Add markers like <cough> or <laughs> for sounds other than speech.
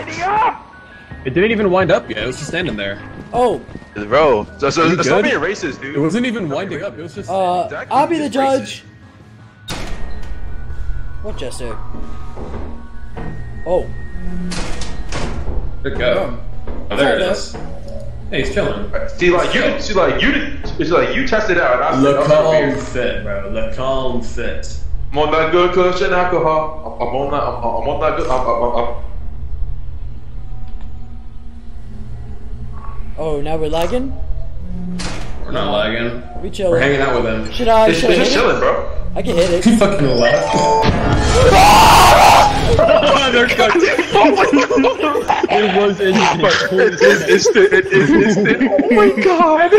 winding up! It didn't even wind up yet. It was just standing there. Oh, Bro, so, so, Are you stop good? being racist, dude. It wasn't even winding up. It was just. uh, Exactly, I'll be the it's judge. What Jester? Oh, Good go. Oh, there it is. Hey, he's chilling. See, like you, see, like you, did- it's like you tested out. And I said, Le I was calm weird. fit, bro. Le calm fit. I'm on that good cushion alcohol. I'm on that. I'm, I'm on that good. I'm, I'm, I'm, oh, now we're lagging. We're not lagging. We We're hanging out with him. Should I? it's, Should I just hit it? chilling, bro. I can hit it. <laughs> He fucking left. There it goes. It was in It's instant. It is instant. Oh my god.